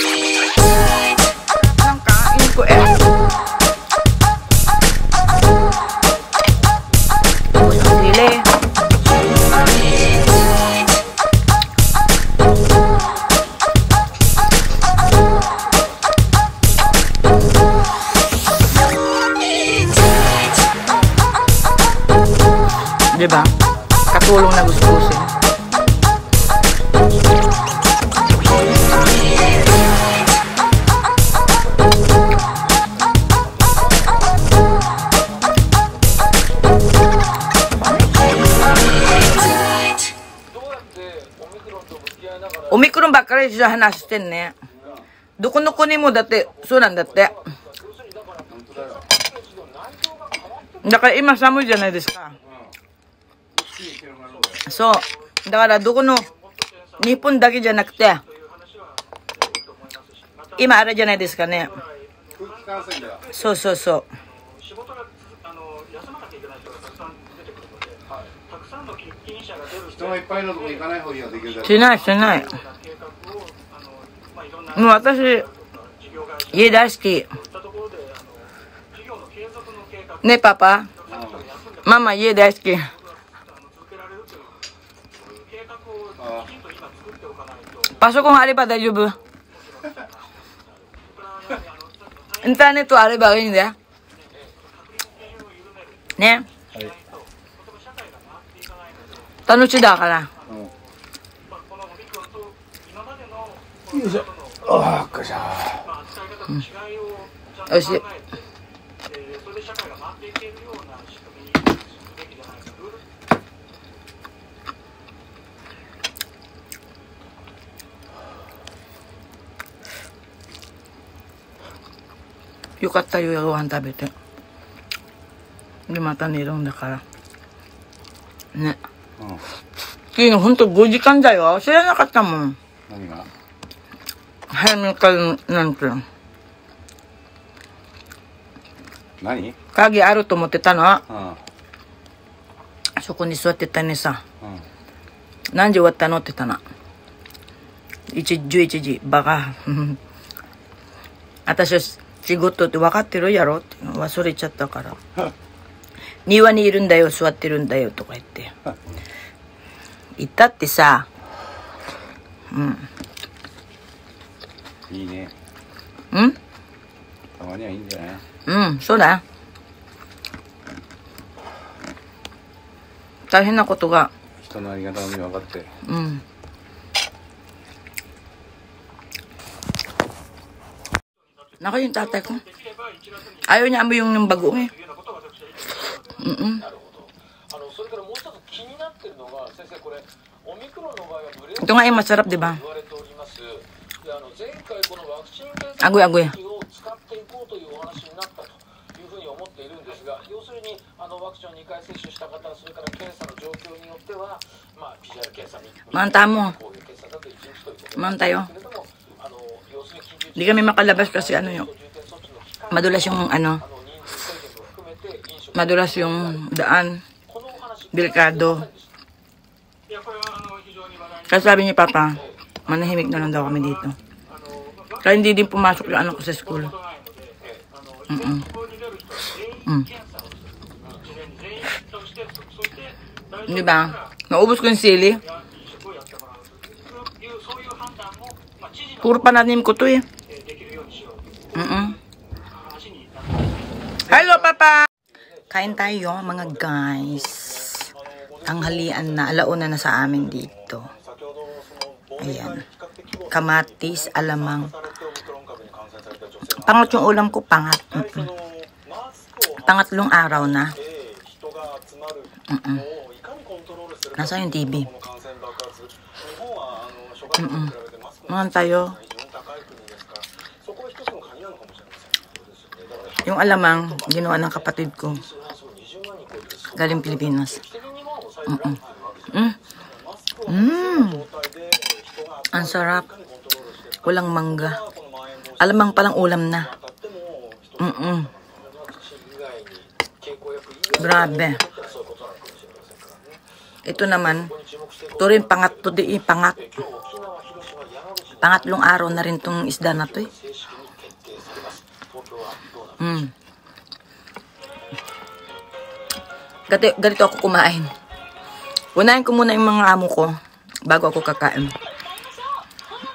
Sili. Diba? Katulong na gustusin. かりじゃ話してんね。どこの国もだって、そうなんだって。だから今寒いじゃないですか。そう。だからどこの、日本だけじゃなくて、今あれじゃないですかね。そうそうそう。あの休まなきゃいけない人がたくさん出てくるので、はい、たくさんの欠勤者が出る人がいっぱいのとこ行かない方にできるだろしてないしてないもう私家大好き。ねパパ。ママ家大好き。パソコンあれば大丈夫。インターネットあればいいんだよ。ね。はい、楽しいだから。よいしょ。ああ、し。し。よかったよ、ご飯食べて。で、また寝るんだから。ね。うん昨日ほんと5時間だよ。知らなかったもん。何が？早めからなんて。何？鍵あると思ってたの。うんそこに座ってたねさ。うん何時終わったのって言ったな。1、11時、バカ。私は仕事って分かってるやろって忘れちゃったから。庭にいるんだよ、座ってるんだよ、とか言って。言ったってさ、いいねうん？たまにはいいんじゃない？うん、そうだ。大変なことが、人のありがたみ分かってうん。Nako yung tatay ko. Ayaw niya amoy yung, yung bago eh. Mm-mm. あのそれからもう一つ気になってるのが先生これオミクロンの場合はブレー Ito nga yung masarap, di ba? 言われておりますであの前回このワクチン検査あごやごやを使っていこうというお話になったというふうに思っているんですが要するにあのワクチンを2回接種した方それから検査の状況によっては、まあ、PCR 検査に Manta mo. こういう検査だと1日ということ Man tayo. けれどもあの要するに緊急 Hindi kami makalabas kasi ano yung, 重点措置の期間 madulas yung ano, madulas yung daan. Delikado. Kaya sabi ni Papa, manahimik na lang daw kami dito. Kaya hindi din pumasok yung anak ko sa school. Mm -mm. Mm. Di ba? Naubos ko yung sili. Puro pananim ko to eh. Mm -mm. Kain tayo, mga guys. Tanghalian na, alauna na sa amin dito. Ayan. Kamatis, alamang. Pangat yung ulam ko, pangat. Mm-mm. Pangatlong araw na. Mm-mm. Nasa yung TV? Mm-mm. Mga tayo. Yung alamang, ginawa ng kapatid ko. Galing Pilipinas. Mm -mm. Mm. Mm. Ang sarap. Walang mangga. Alamang palang ulam na. Mm -mm. Grabe. Ito naman, ito rin pangat to di, eh, pangat. Pangatlong araw na rin tong isda na to eh. Mm. Ganito, ganito ako kumain. Unahin ko muna yung mga amo ko bago ako kakain.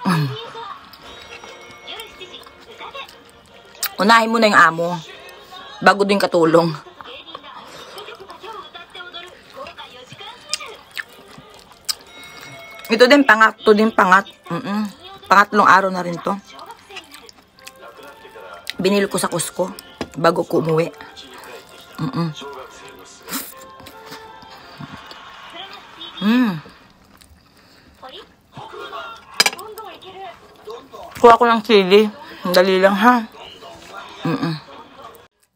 Mm. Unahin muna yung amo bago din katulong. Ito din pangat, to din pangat. Mm-mm. Pangatlong araw na rin to. Binili ko sa Costco bago ko umuwi. Mm-mm. Mm. Kuha ko ng sili. Dali lang ha. Mm-mm.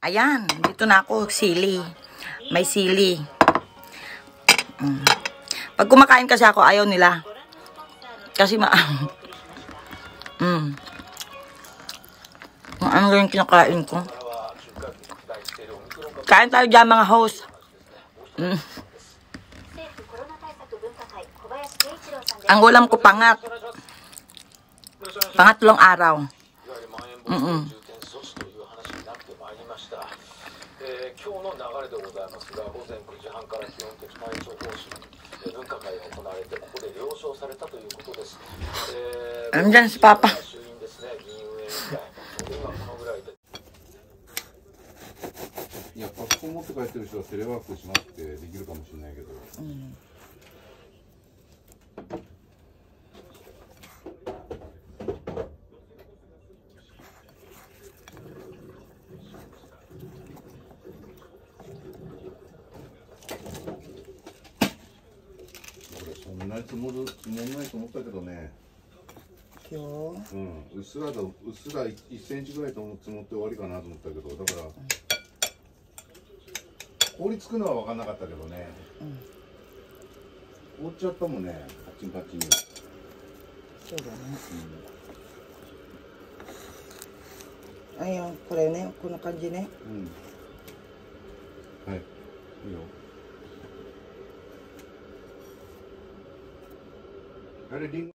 Ayan, dito na ako. Sili. May sili. Mm. Pag kumakain kasi ako, ayaw nila. Kasi ma... mm. Ano yung kinakain ko. Kain tayo dyan mga host. Mm. Ang ulam ko pangat. Pangatlong araw. Mm -mm. Andyan si Papa. やっぱここ持って帰ってる人はテレワークしなくてできるかもしれないけど。うん 積もる積もんないと思ったけどね。今うんうっすらだうっすら1センチぐらいと思積もって終わりかなと思ったけどだから凍りつくのは分かんなかったけどね、凍っちゃったもんねカッチンカッチンに、そうだね。Ayun, これね、こんな感じね。うん、はい。いいよ editing